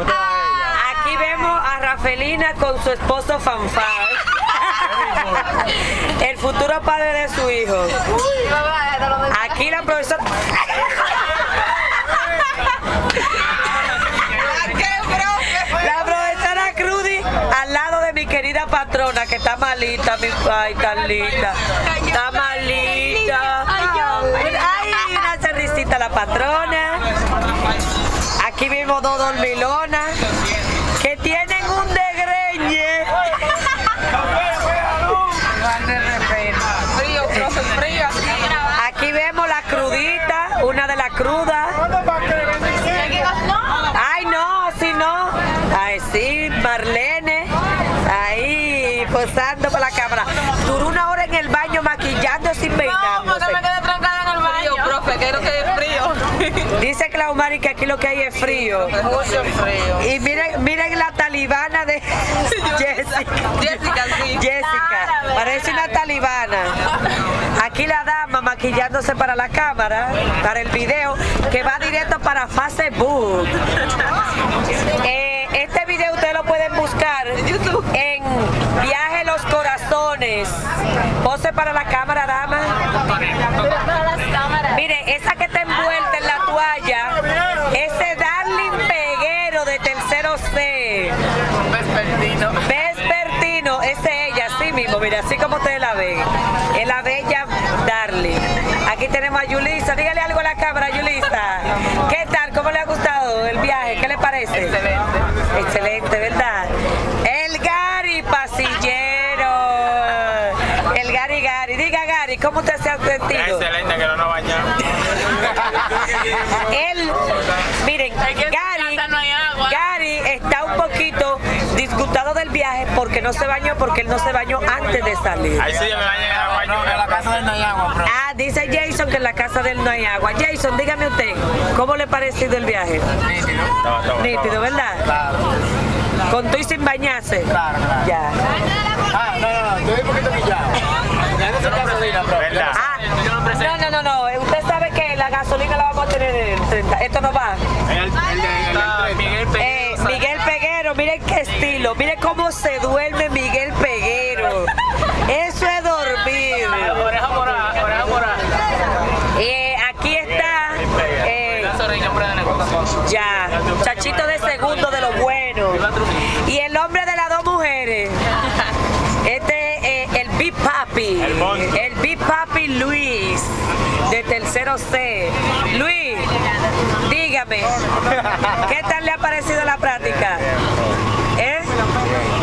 Aquí vemos a Rafelina con su esposo Fanfar. El futuro padre de su hijo. Aquí la profesora. La profesora Crudy al lado de mi querida patrona que está malita, mi ay, tan linda. Está malita. Ay, una cerricita la patrona. Aquí vimos dos dormilonas que tienen un degreñe. Frío, trozo frío. Aquí vemos la crudita, una de las crudas. Ay, no, si no. Ay, sí, Marlene. Ahí, posando para la cámara. Duró una hora en el baño maquillando sin No, porque peinándose. me quedé trancada en el baño. Frío, profe, quiero que es Dice Claumari que aquí lo que hay es frío. Mucho frío. Y miren, miren la talibana de Jessica. Jessica, sí. Jessica, parece una talibana. Aquí la dama maquillándose para la cámara, para el video, que va directo para Facebook. Eh, este video ustedes lo pueden buscar en Viaje Los Corazones. Pose para la cámara, dama. Mire, esa que está envuelta toalla, ese Darling Peguero de tercero C. Vespertino. Vespertino, esa es ella, así mismo, mira, así como ustedes la ven. Es la bella Darling. Aquí tenemos a Yulisa. Dígale algo a la cámara, Yulisa. ¿Qué tal? ¿Cómo le ha gustado el viaje? ¿Qué le parece? Excelente. Excelente, ¿verdad? El Gary Pasillero. El Gary Gary. Diga Gary, ¿cómo usted se ha sentido? Excelente que no nos bañamos. Él, miren, Gary, casa no hay agua. Gary está un poquito disgustado del viaje porque no se bañó, porque él no se bañó antes de salir. Ahí sí yo me bañé en el baño. En la casa de no hay agua, bro. Ah, dice Jason que en la casa de él no hay agua. Jason, dígame usted, ¿cómo le ha parecido el viaje? Nítido. Nítido. ¿verdad? Claro, Con tú y sin bañarse. claro, claro. Ya. Ah, no, no, no, estoy un poquito pillado. Ya no se gasolina, bro. ¿Verdad? Ah, no, no, no, no. Usted sabe que la gasolina la vamos a tener en el 30. Esto no va. El, el, el, Miguel Eh, Miguel Peguero, miren qué estilo, miren cómo se duerme Miguel Peguero. Eso es dormir. Oreja morada, oreja morada. Eh, aquí está eh, ya, chachito de segundo El Big Papi Luis, de tercero C. Luis, dígame, ¿qué tal le ha parecido la práctica? ¿Eh?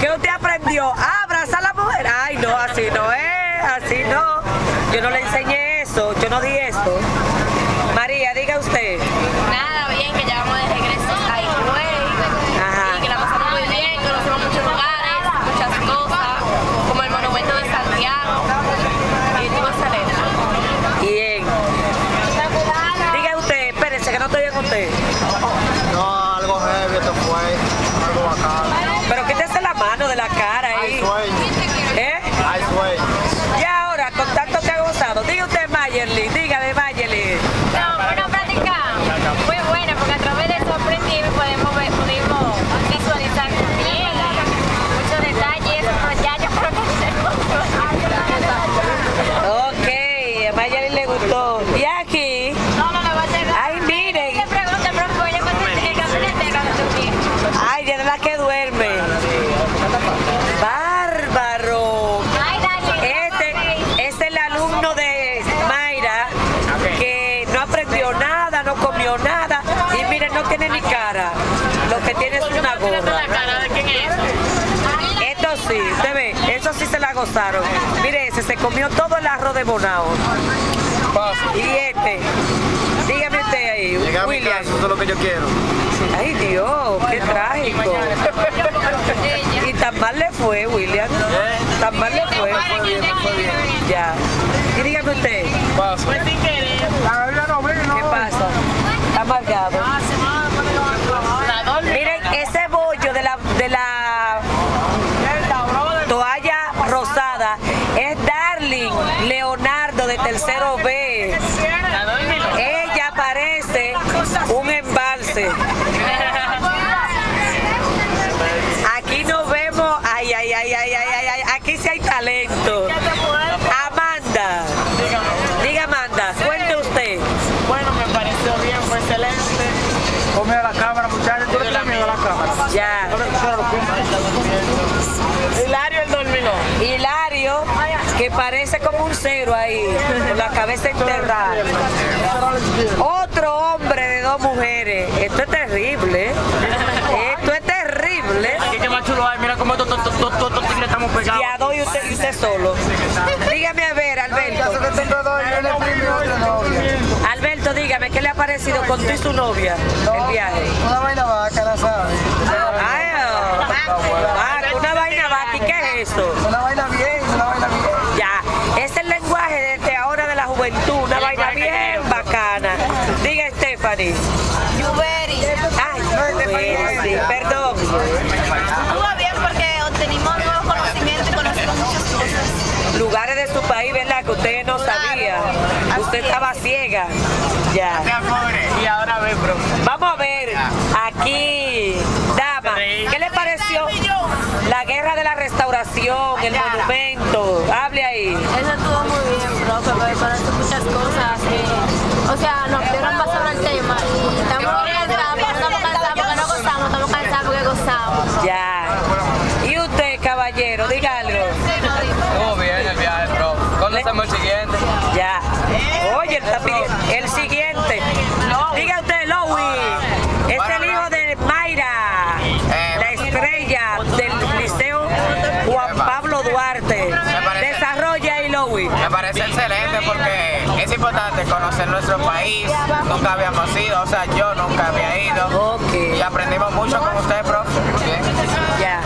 ¿Qué usted aprendió? Ah, abrazar a la mujer. Ay, no, así no es, así no. Yo no le enseñé eso, yo no di esto. María, diga usted. Nada, bien, que ya vamos de regreso a Higüey. Ajá. Y que la pasamos muy bien, conocimos muchos lugares, muchas cosas, como el monumento de Santiago. Y estuvo excelente. Bien. Diga usted, espérese que no estoy en usted. No, algo heavy, esto fue. Algo bacano. Pero quítese la mano de la cara Hay ahí. sueño, ¿Eh? hay sueño. Y ahora, con tanto que ha gozado, diga usted Mayerly, dígame Mayerly. No, fue una práctica muy buena porque a través de eso aprendimos y podemos, ver- pudimos visualizar bien muchos detalles, pero ya yo creo que Ok, a Mayerly le gustó. Y aquí, No, no, no va a ser. ay miren, Le pregunta, pero porque yo pensé que el gabinete cuando tú ay, de la que duerme. Bárbaro. Ay, Dani. Este es el alumno de Mayra que no aprendió nada, no comió nada y miren, no tiene ni cara. Lo que tiene es una gorra. cara de quién es? Esto sí, usted ve, eso sí se la gozaron. Mire, ese se comió todo el arroz de Bonao. Y este, dígame usted ahí, Llegué a mi William. casa, eso es lo que yo quiero. Ay Dios, qué trágico. Y tan mal le fue, William. Tan mal le fue. Ya. Y dígame usted, Fue sin querer. ¿qué pasa? Está amargado. Doble. Miren, ese bollo de la, de la toalla rosada es Darling Leonardo de tercero B. La un embalse. Ya. Hilario el dormilón. Hilario, que parece como un cero ahí, con la cabeza enterrada. Otro hombre de dos mujeres. Esto es terrible. ¿eh? Esto es terrible. Aquí que más chulo hay, mira cómo estos tigres estamos pegados. Y a dos y usted, y usted solo. Dígame a ver, Alberto. Doy. Alberto, dígame, ¿qué le ha parecido con tú y su novia el viaje? Una vaina vaca, la sabes. Ay, oh. Ah, una vaina vaca, ¿y qué es eso? Una vaina bien. Ya, es el lenguaje desde ahora de la juventud, una vaina bien bacana. Stephanie. Yuberi. Ay, bueno, sí, perdón. Estuvo bien porque obtenimos nuevos conocimientos y conocimos muchas cosas. Lugares de su país, ¿verdad? Que usted no sabía. Usted estaba ciega. Ya. Y ahora ve, bro. Vamos a ver, aquí, dama, ¿qué le pareció la guerra de la restauración, el monumento? Hable ahí. Eso estuvo muy bien, profe, porque conozco muchas cosas. que, o sea, nos dieron más sobre el tema. Estamos cansados, estamos cansados, porque no gozamos, estamos cansados porque gozamos. Ya. ¿Y usted, caballero? Diga algo. Estuvo bien el viaje, bro. ¿Cuándo hacemos el siguiente? Ya. Oye, él está pidiendo- parece excelente porque es importante conocer nuestro país. Nunca habíamos ido, o sea, yo nunca había ido. Y aprendimos mucho con usted, profe. Ya.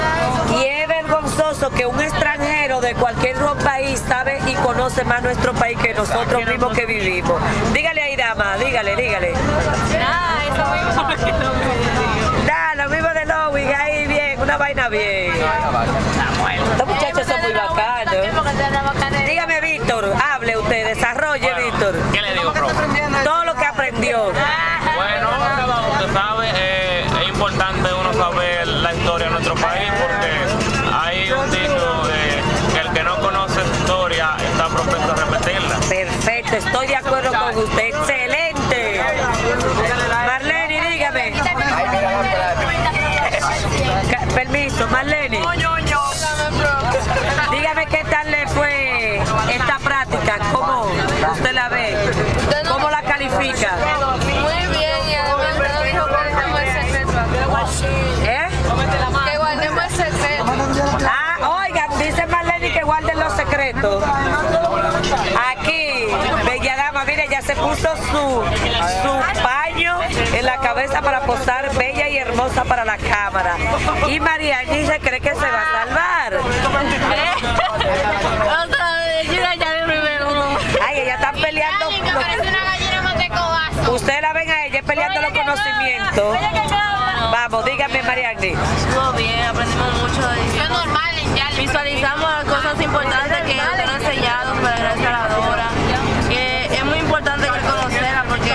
Y es vergonzoso que un extranjero de cualquier otro país sabe y conoce más nuestro país que nosotros mismos que vivimos. Dígale ahí, dama, dígale, dígale. Nada, eso mismo. Da, lo mismo de ahí bien, una vaina bien. Estos muchachos son muy bacanos. Víctor, hable usted, desarrolle, Aquí, Bella Dama, mire, ya se puso su, su paño en la cabeza para posar bella y hermosa para la cámara. Y Mariani se cree que se va a salvar. Ay, ella está peleando. Ustedes la ven a ella peleando los conocimientos. Vamos, dígame, Mariani. Estuvo bien, Visualizamos las cosas importantes que nos han enseñado sobre la restauradora. Que es muy importante que conocerla porque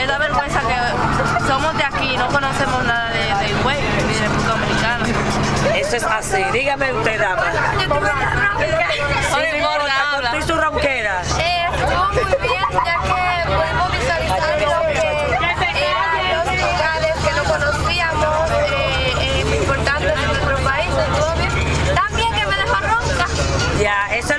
es da vergüenza que somos de aquí, no conocemos nada de, de Higüey ni de República Dominicana. Eso es así. Dígame usted, dama. Sí, no importa, y su ronquera. Eh, estuvo muy bien ya que pudimos visualizar lo que eran los lugares que no conocíamos, eh, eh, importantes de nuestro país. Estuvo bien. También que me dejó ronca. Ya, eso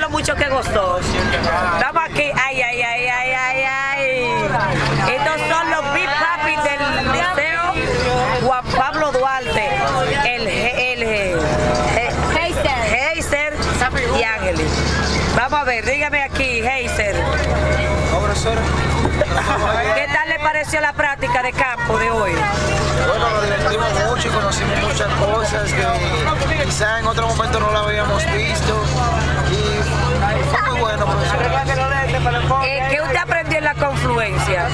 gustó. Estamos aquí. Ay, ay, ay, ay, ay, ay. Estos son los Big Papi del Liceo Juan Pablo Duarte. El, G- el, Heiser y Ángeles. Vamos a ver, dígame aquí, Heiser. ¿Qué tal le pareció la práctica de campo de hoy? Bueno, nos divertimos mucho y conocimos muchas cosas que quizá en otro momento no la habíamos visto. Bueno, profesor. Eh, ¿Qué usted aprendió en la confluencia?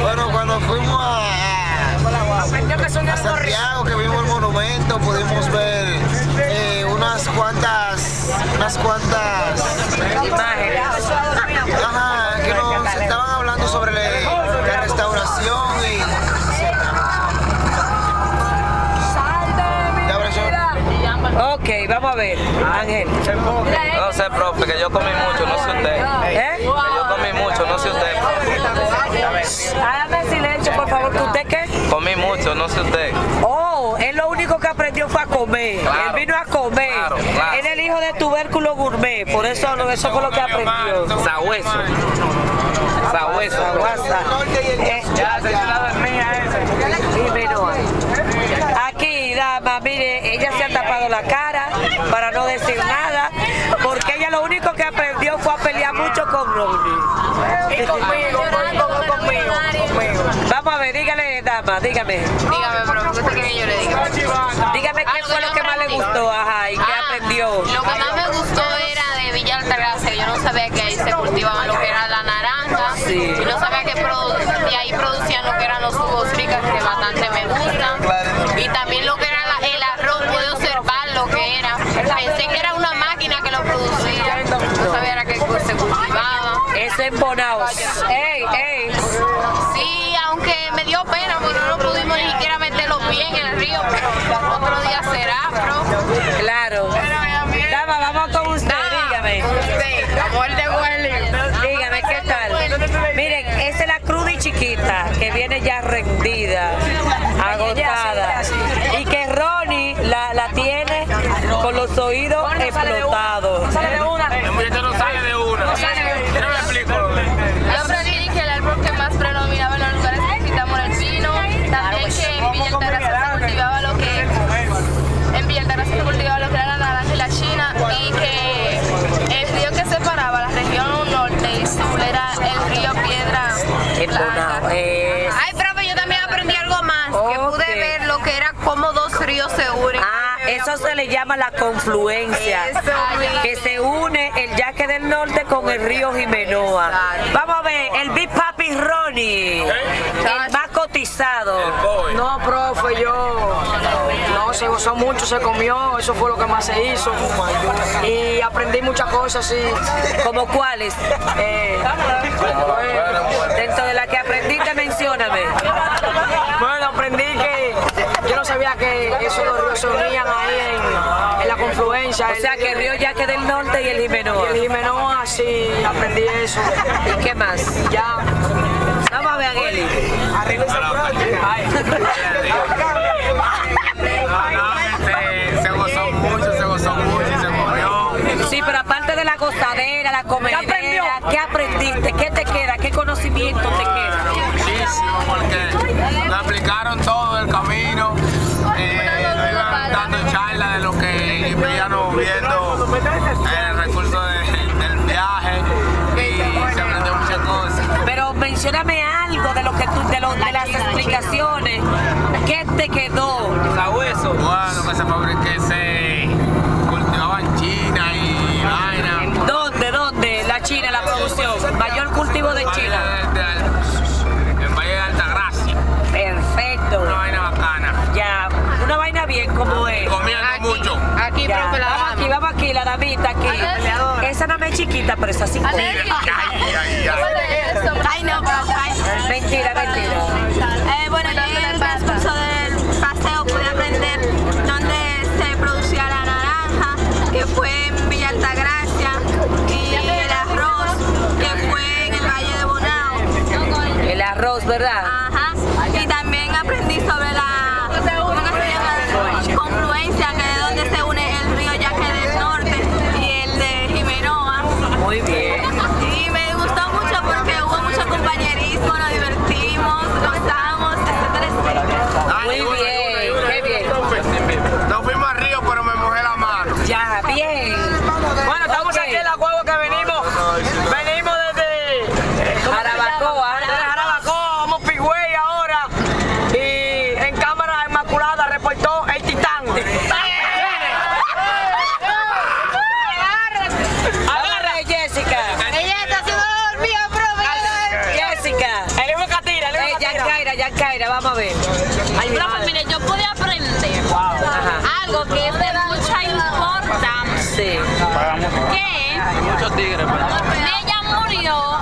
Bueno, cuando fuimos a, a Santiago, que vimos el monumento, pudimos ver eh, unas cuantas, unas cuantas Imágenes. Ajá, que nos estaban hablando sobre la, la restauración y. a ver, Ángel. No sé, profe, que yo comí mucho, no sé usted. ¿Eh? Que yo comí mucho, no sé usted. Hágame silencio, por favor, que usted qué. Comí mucho, no sé usted. Oh, es lo comer. Él vino a comer. Claro, claro. Él es el hijo de tubérculo gourmet. Por eso, eso fue lo que aprendió. Sabueso. Sabueso. Guasa. Eh, Ya, se la ese. Aquí, dama, mire, ella se ha tapado la cara para no decir nada, porque ella lo único que aprendió fue a pelear mucho con Ronnie. Y conmigo, conmigo, conmigo, conmigo. Vamos a ver, dígale, dama, dígame. Dígame, pero ¿qué usted quiere que yo le diga? Dígame qué Ah, fue lo que que más le gustó, ajá, y qué Ah, aprendió. Lo que más me gustó era de Villa Altagracia. Yo no sabía que ahí se cultivaban lo que era la naranja. Sí. Y no sabía que produ- de ahí producían lo que eran los jugos ricas, que bastante me gustan. Y también lo que era la- el arroz, pude observar lo que era. Pensé que era una máquina que lo producía. No sabía era que se Bonaos. ¡Ey, ey! Sí, aunque me dio pena porque no pudimos ni siquiera meter los pies en el río. Otro día será, bro. Claro. Dama, vamos con usted, dígame. Sí, amor de Welly. Dígame, ¿qué tal? Miren, esa es la cruda y chiquita, que viene ya rendida, agotada. Y que Ronnie la, la tiene con los oídos llama la confluencia, Eso que se une el Yaque del Norte con el río Jimenoa. Vamos a ver, el Big Papi Ronnie, el más cotizado. No, profe, yo no se gozó mucho, se comió, eso fue lo que más se hizo. Y aprendí muchas cosas, sí. ¿Como cuáles? Eh, Dentro de la que aprendiste, mencióname. bueno, aprendí que yo no sabía que esos dos ríos se unían ahí en, en la confluencia. O sea, que el río Yaque del Norte y el Jimenoa. Y el Jimenoa, sí, aprendí eso. ¿Y qué más? Ya. Vamos a ver a Geli. Se, se gozó mucho, se gozó mucho y se comió. Sí, pero aparte de la gozadera, la comedera, ¿qué aprendiste? ¿Qué te queda? ¿Qué conocimiento te queda? Muchísimo, porque me explicaron todo el camino. De lo de, las explicaciones. ¿Qué te quedó? Sabueso. Bueno, que se fabrique, se cultivaba en China y vaina. ¿Dónde? ¿Dónde? La China, la producción. Mayor cultivo de China. En Valle de Altagracia. Perfecto. Una vaina bacana. Ya, una vaina bien como es. Comiendo mucho. Aquí, profe, la vamos aquí, vamos aquí, la damita aquí. Esa no me es chiquita, pero esa sí. Ay, ay, ay. Ay, no, ay. Mentira, mentira. Eh, bueno, yo en el transcurso del paseo pude aprender dónde se producía la naranja, que fue en Villa Altagracia, y el arroz, que fue en el Valle de Bonao. El arroz, ¿verdad? los tigres. Pues. Mella murió,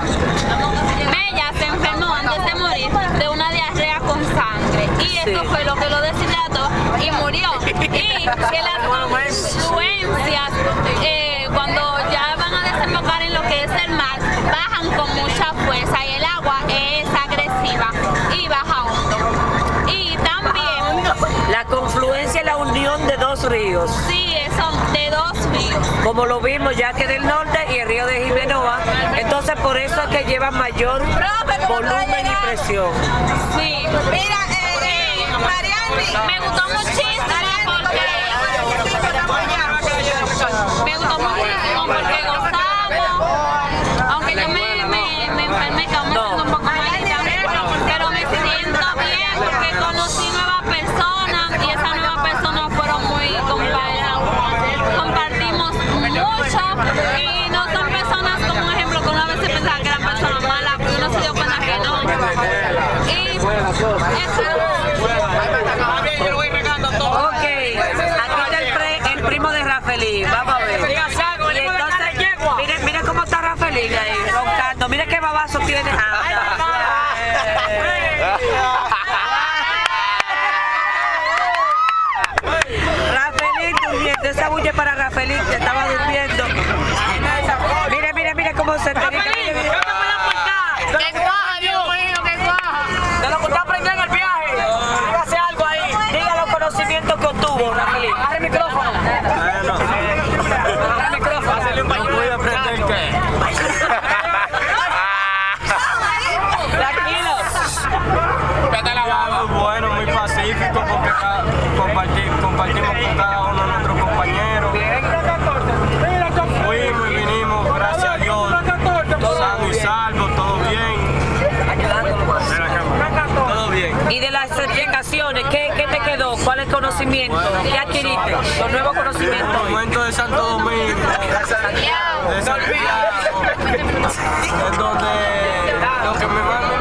Mella se enfermó antes de morir de una diarrea con sangre. Y eso sí. fue lo que lo deshidrató y murió. Y que las confluencias, eh, cuando ya van a desembocar en lo que es el mar, bajan con mucha fuerza y el agua es agresiva y baja hondo. Y también... La confluencia es la unión de dos ríos como lo vimos ya que del norte y el río de Jimenoa. Entonces por eso es que lleva mayor volumen y presión. minute Rafaelito durmiendo, esa bulla para Rafaelito, estaba durmiendo. Mira, mira, mira cómo se termina. conocimiento bueno, que adquiriste, los nuevos conocimientos. El momento de Santo Domingo, de Santiago, es donde lo que me van a